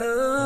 Oh.